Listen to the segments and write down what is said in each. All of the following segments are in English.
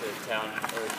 to town or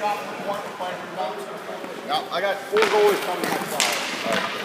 to the. Yeah, I got four goalies coming that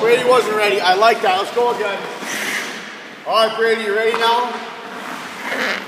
Brady wasn't ready. I like that. Let's go again. All right, Brady, you ready now?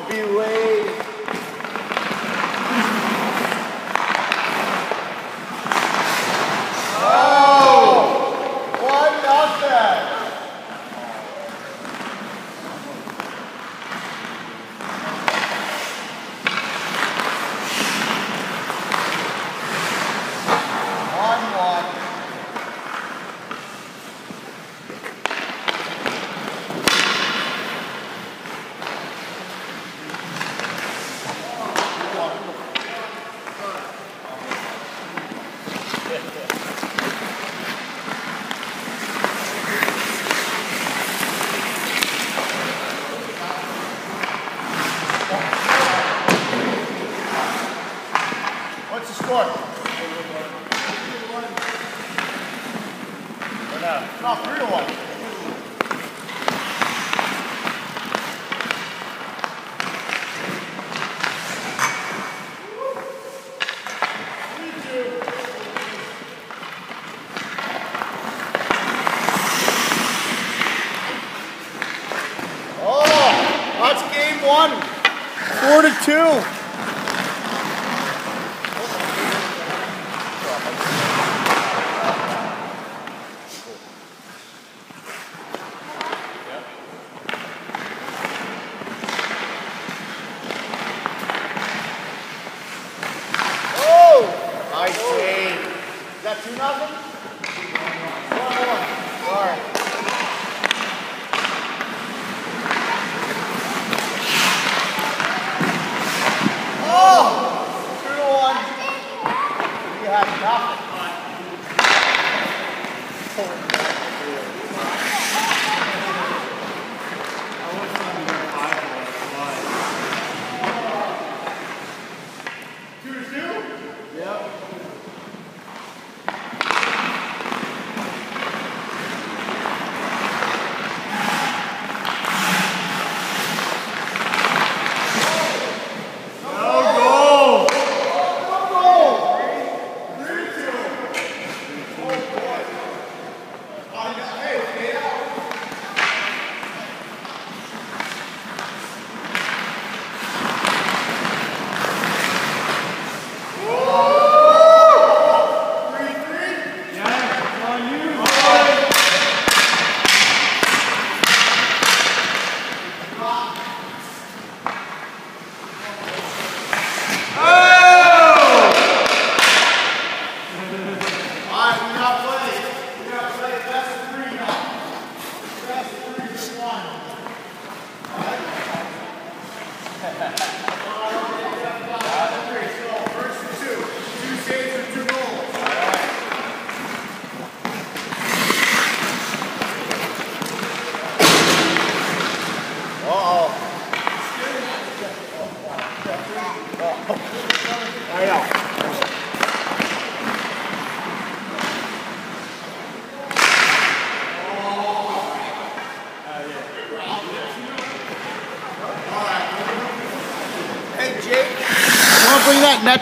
I'll be late. scored. Right now. No, three to one.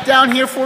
down here for